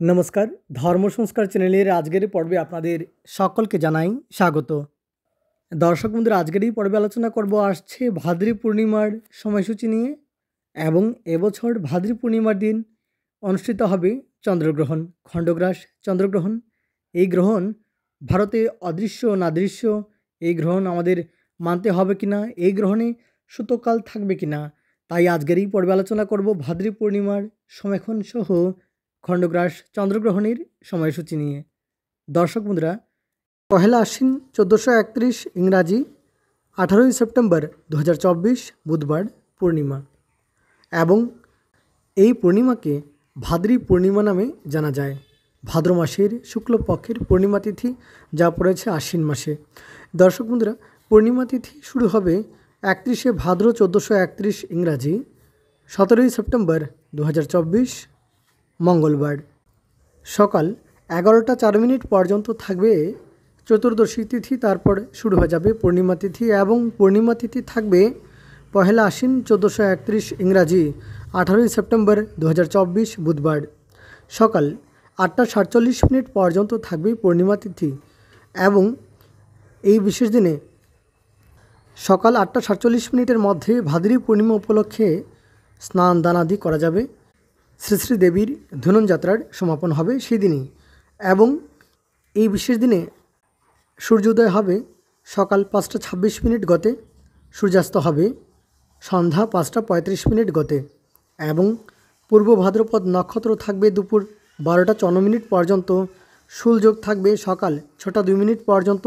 নমস্কার, ধর্ম সংস্কার চ্যানেলের আজকের পর্বে আপনাদের সকলকে জানাই স্বাগত। দর্শক বন্ধুরা, আজকের এই পর্বে আলোচনা করব, আসছে ভাদ্রী পূর্ণিমার সময়সূচি নিয়ে এবং এবছর ভাদ্রী পূর্ণিমার দিন অনুষ্ঠিত হবে চন্দ্রগ্রহণ, খণ্ডগ্রাস চন্দ্রগ্রহণ। এই গ্রহণ ভারতে অদৃশ্য নাদৃশ্য এই গ্রহণ আমাদের মানতে হবে কি না, এই গ্রহণে সুতকাল থাকবে কি না, তাই আজকের এই পর্বে আলোচনা করব ভাদ্রী পূর্ণিমার সময়ক্ষণ সহ খণ্ডগ্রাস চন্দ্রগ্রহণের সময়সূচি নিয়ে। দর্শক বন্ধুরা, পহেলা আশ্বিন চোদ্দোশো একত্রিশ ইংরাজি আঠারোই সেপ্টেম্বর দু হাজার চব্বিশ বুধবার পূর্ণিমা এবং এই পূর্ণিমাকে ভাদ্রী পূর্ণিমা নামে জানা যায়। ভাদ্র মাসের শুক্লপক্ষের পূর্ণিমা তিথি যা পড়েছে আশ্বিন মাসে। দর্শক বন্ধুরা, পূর্ণিমা তিথি শুরু হবে একত্রিশে ভাদ্র চোদ্দোশো একত্রিশ ইংরাজি সতেরোই সেপ্টেম্বর দু হাজার চব্বিশ মঙ্গলবার। সকাল এগারোটা চার মিনিট পর্যন্ত থাকবে চতুর্দশী তিথি, তারপর শুরু হয়ে যাবে পূর্ণিমা তিথি এবং পূর্ণিমা তিথি থাকবে পহেলা আশ্বিন চোদ্দোশো একত্রিশ ইংরাজি, আঠারোই সেপ্টেম্বর দু হাজার চব্বিশ বুধবার। সকাল আটটা সাতচল্লিশ মিনিট পর্যন্ত থাকবে পূর্ণিমা তিথি এবং এই বিশেষ দিনে সকাল আটটা সাতচল্লিশ মিনিটের মধ্যে ভাদ্রী পূর্ণিমা উপলক্ষে স্নান দানাদি করা যাবে। শ্রী শ্রী দেবীর ধনুনযাত্রার সমাপন হবে সেদিনই এবং এই বিশেষ দিনে সূর্যোদয় হবে সকাল পাঁচটা ছাব্বিশ মিনিট গতে, সূর্যাস্ত হবে সন্ধ্যা পাঁচটা পঁয়ত্রিশ মিনিট গতে এবং পূর্ব ভাদ্রপদ নক্ষত্র থাকবে দুপুর বারোটা চন্ন মিনিট পর্যন্ত শুলযোগ থাকবে সকাল ছটা দুই মিনিট পর্যন্ত,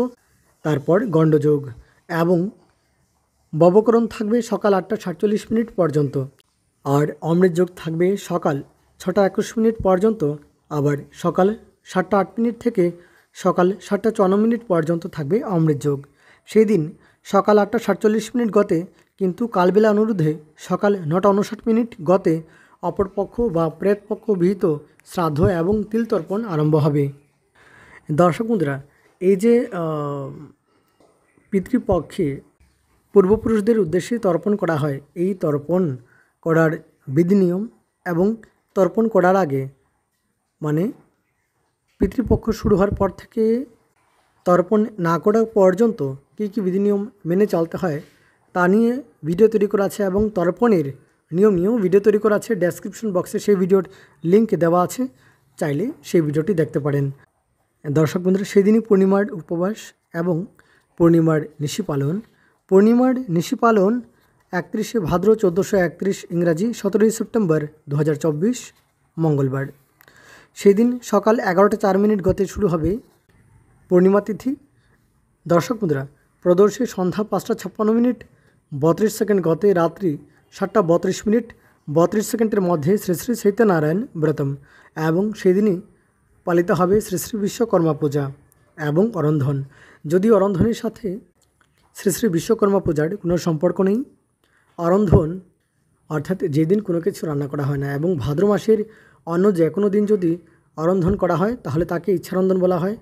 তারপর গণ্ডযোগ এবং ববকরণ থাকবে সকাল আটটা সাতচল্লিশ মিনিট পর্যন্ত। আর অমৃত যোগ থাকবে সকাল ছটা একুশ মিনিট পর্যন্ত, আবার সকাল সাতটা আট মিনিট থেকে সকাল সাতটা চুয়ান্ন মিনিট পর্যন্ত থাকবে অমৃত যোগ। সেই দিন সকাল আটটা সাতচল্লিশ মিনিট গতে, কিন্তু কালবেলা অনুরোধে সকাল নটা উনষাট মিনিট গতে অপরপক্ষ বা প্রেতপক্ষ বিহিত শ্রাদ্ধ এবং তিলতর্পণ আরম্ভ হবে। দর্শক বন্ধুরা, এই যে পিতৃপক্ষে পূর্বপুরুষদের উদ্দেশ্যে তর্পণ করা হয়, এই তর্পণ করার বিধি নিয়ম এবং তর্পণ করার আগে মানে পিতৃপক্ষ শুরু হওয়ার পর থেকে তর্পণ না করা পর্যন্ত কী কী বিধি নিয়ম মেনে চলতে হয় তা নিয়ে ভিডিও তৈরি করা আছে এবং তর্পণের নিয়ম নিয়েও ভিডিও তৈরি করা আছে। ডেসক্রিপশন বক্সে সেই ভিডিওর লিঙ্ক দেওয়া আছে, চাইলে সেই ভিডিওটি দেখতে পারেন। দর্শক বন্ধুরা সেদিনই পূর্ণিমার উপবাস এবং পূর্ণিমার নিশি পালন। পূর্ণিমার নিশি পালন একত্রিশে ভাদ্র চোদ্দোশো একত্রিশ ইংরাজি সতেরোই সেপ্টেম্বর দু হাজার চব্বিশ, মঙ্গলবার। সেই দিন সকাল এগারোটা চার মিনিট গতে শুরু হবে পূর্ণিমা তিথি। দর্শক মুদ্রা, প্রদর্শী সন্ধ্যা পাঁচটা ছাপ্পান্ন মিনিট, বত্রিশ সেকেন্ড গতে রাত্রি সাতটা বত্রিশ মিনিট, বত্রিশ সেকেন্ডের মধ্যে শ্রী শ্রী সত্যনারায়ণ ব্রতম এবং সেদিনই পালিত হবে শ্রী শ্রী বিশ্বকর্মা পূজা এবং অরন্ধন। যদি অরন্ধনের সাথে শ্রী শ্রী বিশ্বকর্মা পূজার কোনো সম্পর্ক নেই অরন্ধন, অর্থাৎ যেদিন কোনো কিছু রান্না করা হয় না এবং ভাদ্র মাসের অন্য যে কোনো দিন যদি অরন্ধন করা হয়, তাহলে তাকে ইচ্ছারন্ধন বলা হয়।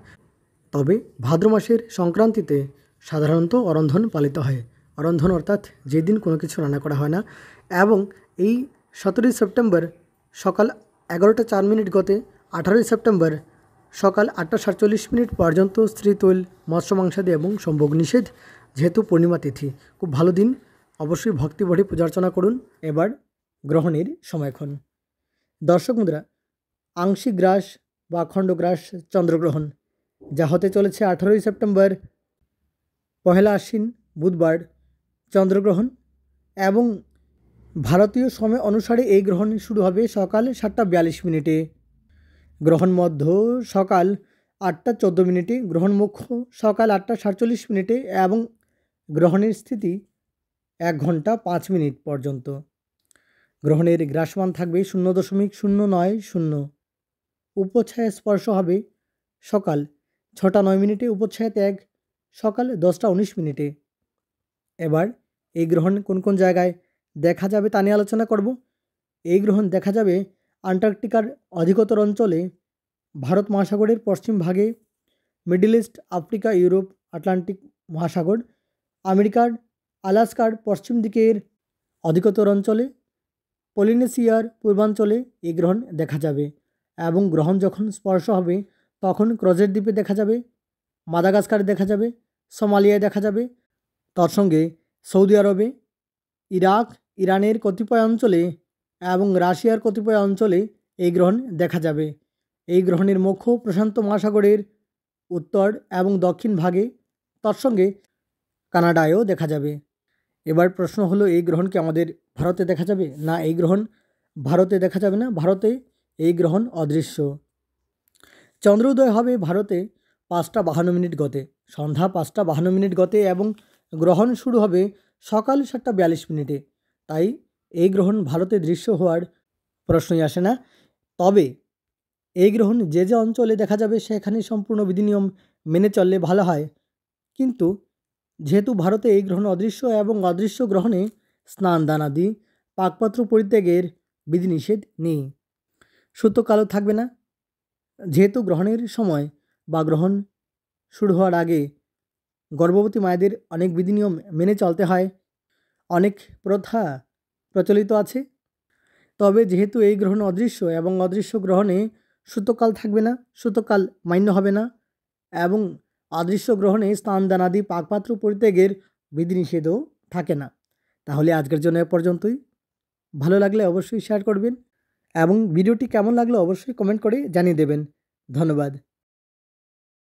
তবে ভাদ্র মাসের সংক্রান্তিতে সাধারণত অরন্ধন পালিত হয়। অরন্ধন অর্থাৎ যেদিন কোনো কিছু রান্না করা হয় না এবং এই সতেরোই সেপ্টেম্বর সকাল এগারোটা চার মিনিট গতে আঠারোই সেপ্টেম্বর সকাল আটটা সাতচল্লিশ মিনিট পর্যন্ত স্ত্রী তৈল মৎস্য মাংসাদি এবং সম্ভোগ নিষেধ, যেহেতু পূর্ণিমা তিথি। খুব ভালো দিন। অবশ্যই ভক্তি বড়ে পূজা অর্চনা করুন। এবার গ্রহণের সময়ক্ষণ দর্শক মুদ্রা, আংশিক গ্রাস বা খণ্ডগ্রাস চন্দ্রগ্রহণ, যা হতে চলেছে আঠারোই সেপ্টেম্বর, পহেলা আশ্বিন, বুধবার চন্দ্রগ্রহণ এবং ভারতীয় সময় অনুসারে এই গ্রহণ শুরু হবে সকাল সাতটা বিয়াল্লিশ মিনিটে। গ্রহণ মধ্য সকাল আটটা চোদ্দ মিনিটে, গ্রহণ মুখ্য সকাল আটটা সাতচল্লিশ মিনিটে এবং গ্রহণের স্থিতি এক ঘণ্টা পাঁচ মিনিট পর্যন্ত। গ্রহণের গ্রাসমান থাকবে শূন্য দশমিক শূন্য নয় শূন্য। উপচ্ছায়া স্পর্শ হবে সকাল ছটা নয় মিনিটে, উপচ্ছায়া ত্যাগ সকাল দশটা উনিশ মিনিটে। এবার এই গ্রহণ কোন কোন জায়গায় দেখা যাবে তা নিয়ে আলোচনা করব। এই গ্রহণ দেখা যাবে আন্টার্কটিকার অধিকতর অঞ্চলে, ভারত মহাসাগরের পশ্চিম ভাগে, Middle East, Africa, Europe, Atlantic মহাসাগর, আমেরিকার আলাস্কার পশ্চিম দিকের অধিকতর অঞ্চলে, পলিনেশিয়ার পূর্বাঞ্চলে এই গ্রহণ দেখা যাবে এবং গ্রহণ যখন স্পর্শ হবে, তখন ক্রজের দ্বীপে দেখা যাবে, মাদাগাস্কারে দেখা যাবে, সোমালিয়ায় দেখা যাবে তার সঙ্গে সৌদি আরবে, ইরাক, ইরানের কতিপয় অঞ্চলে এবং রাশিয়ার কতিপয় অঞ্চলে এই গ্রহণ দেখা যাবে। এই গ্রহণের মুখ্য প্রশান্ত মহাসাগরের উত্তর এবং দক্ষিণ ভাগে তার সঙ্গে কানাডায়ও দেখা যাবে। এবার প্রশ্ন হলো, এই গ্রহণ কি আমাদের ভারতে দেখা যাবে? না, এই গ্রহণ ভারতে দেখা যাবে না। ভারতে এই গ্রহণ অদৃশ্য। চন্দ্রোদয় হবে ভারতে পাঁচটা বাহান্ন মিনিট গতে। সন্ধ্যা পাঁচটা বাহান্ন মিনিট গতে এবং গ্রহণ শুরু হবে সকাল সাতটা বিয়াল্লিশ মিনিটে। তাই এই গ্রহণ ভারতে দৃশ্য হওয়ার প্রশ্নই আসে না। তবে এই গ্রহণ যে যে অঞ্চলে দেখা যাবে সেখানে সম্পূর্ণ বিধিনিয়ম মেনে চললে ভালো হয়। কিন্তু যেহেতু ভারতে এই গ্রহণ অদৃশ্য এবং অদৃশ্য গ্রহণে স্নান দানাদি পাকপাত্র পরিত্যাগের বিধিনিষেধ নেই। সুতো কালো থাকবে না। যেহেতু গ্রহণের সময় বা গ্রহণ শুরু হওয়ার আগে গর্ভবতী মায়েদের অনেক বিধিনিয়ম মেনে চলতে হয়, অনেক প্রথা প্রচলিত আছে। তবে যেহেতু এই গ্রহণ অদৃশ্য এবং অদৃশ্য গ্রহণে সুতোকাল থাকবে না সুতোকাল মান্য হবে না এবং অদৃশ্য গ্রহণে স্নানদানাদি পাকপাত্র পরিত্যাগের বিধিনিষেধও থাকে না। তাহলে আজকের জন্য এ পর্যন্তই। ভালো লাগলে অবশ্যই শেয়ার করবেন এবং ভিডিওটি কেমন লাগল অবশ্যই কমেন্ট করে জানিয়ে দেবেন। ধন্যবাদ।